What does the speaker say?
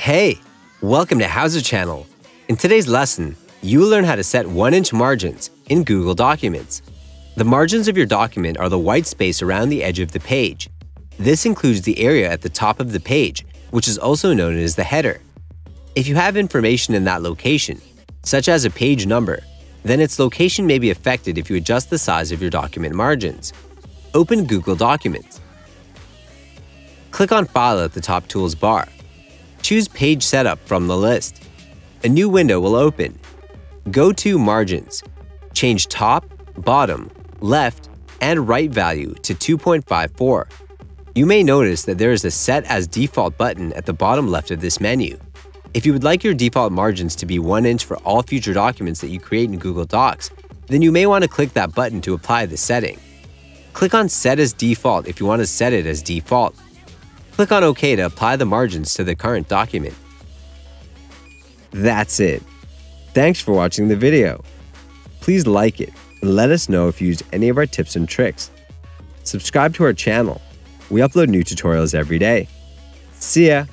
Hey, welcome to HOWZA Channel. In today's lesson, you will learn how to set 1-inch margins in Google Documents. The margins of your document are the white space around the edge of the page. This includes the area at the top of the page, which is also known as the header. If you have information in that location, such as a page number, then its location may be affected if you adjust the size of your document margins. Open Google Documents. Click on File at the top tools bar. Choose Page Setup from the list. A new window will open. Go to Margins. Change top, bottom, left, and right value to 2.54. You may notice that there is a Set as Default button at the bottom left of this menu. If you would like your default margins to be 1 inch for all future documents that you create in Google Docs, then you may want to click that button to apply the setting. Click on Set as Default if you want to set it as default. Click on OK to apply the margins to the current document. That's it. Thanks for watching the video. Please like it and let us know if you used any of our tips and tricks. Subscribe to our channel. We upload new tutorials every day. See ya!